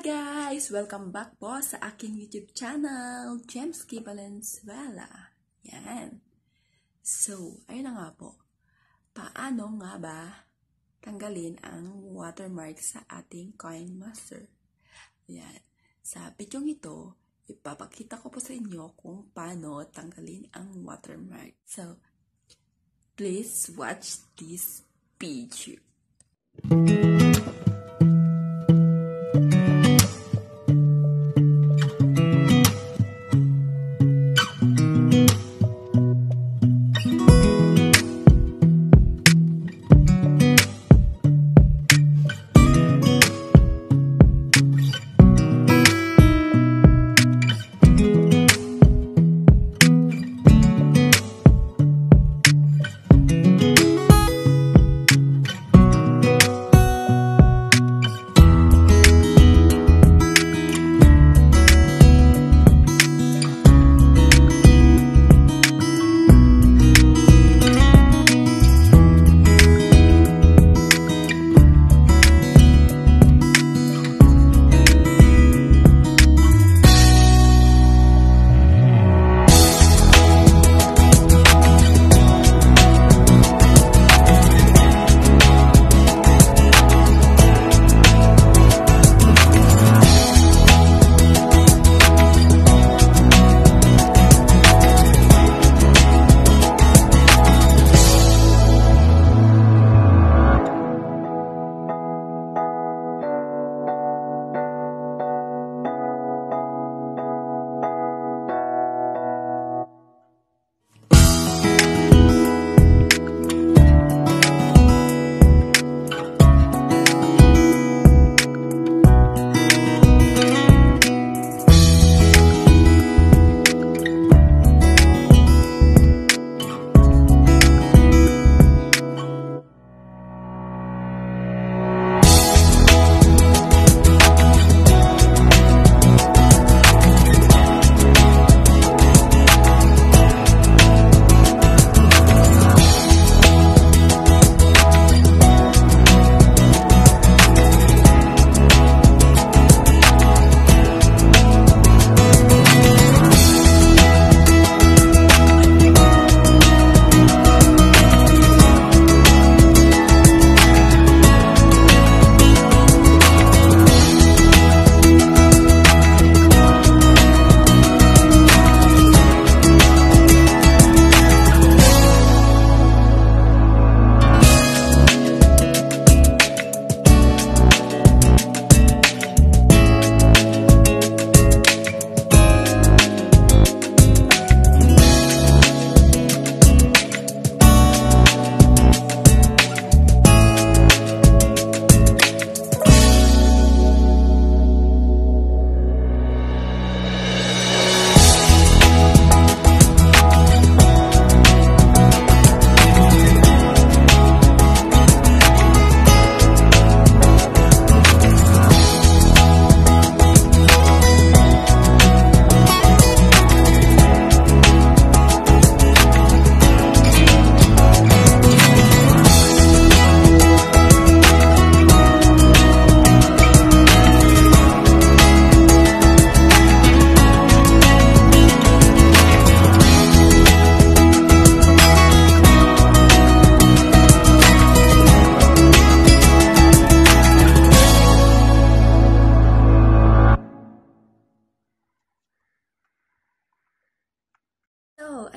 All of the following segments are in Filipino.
Welcome back po sa aking YouTube channel, James K. Valenzuela. Yan. So, ayun na nga po. Paano nga ba tanggalin ang watermark sa ating Coin Master? Yan. Sa video ito, ipapakita ko po sa inyo kung paano tanggalin ang watermark. So, please watch this video.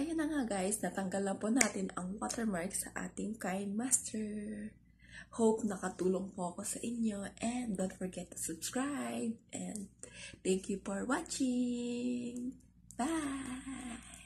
So, ayun na nga guys, natanggal na po natin ang watermark sa ating Kind Master. Hope nakatulong po ako sa inyo and don't forget to subscribe and thank you for watching. Bye!